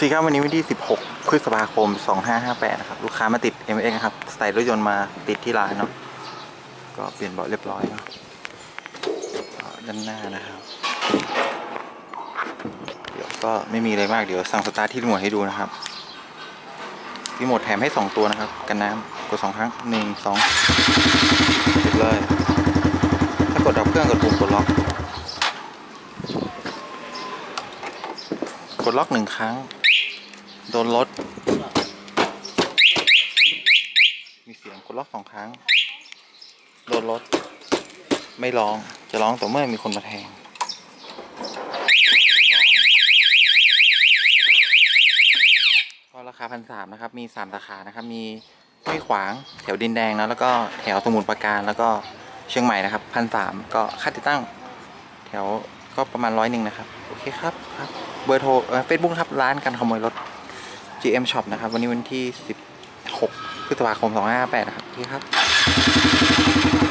สี่ครับวันนี้วันที่ 16 พฤษภาคม 2558 นะครับ ลูกค้ามาติด MX นะครับ ใส่รถยนต์มาติดที่ร้านเนาะ ก็เปลี่ยนเบาะเรียบร้อยเนาะด้านหน้านะครับ เดี๋ยวก็ไม่มีอะไรมาก เดี๋ยวสั่งสตาร์ทที่รีโมทให้ดูนะครับ รีโมทแถมให้ 2 ตัวนะครับ กันน้ำกด 2 ครั้ง 1 2ติดเลย ถ้ากดดับเครื่องกดปุ่มกดล็อกกดล็อกหนึ่งครั้ง โดนรถ มีเสียงกดล็อกสองครั้ง โดนรถ ไม่ร้อง จะร้องต่อเมื่อมีคนมาแทงร้องก็ราคาพันสามนะครับ มีสามสาขานะครับ มีห้วยขวาง แถวดินแดงนะแล้วก็แถวสมุทรปราการ แล้วก็เชียงใหม่นะครับพันสามก็ค่าติดตั้ง แถวก็ประมาณร้อยหนึ่งนะครับ โอเคครับครับ เบอร์โทรเฟซบุ๊กครับ ร้านการขโมยรถ GM Shop นะครับ วันนี้วันที่ 16พฤษภาคม 2558 นะครับที่ครับ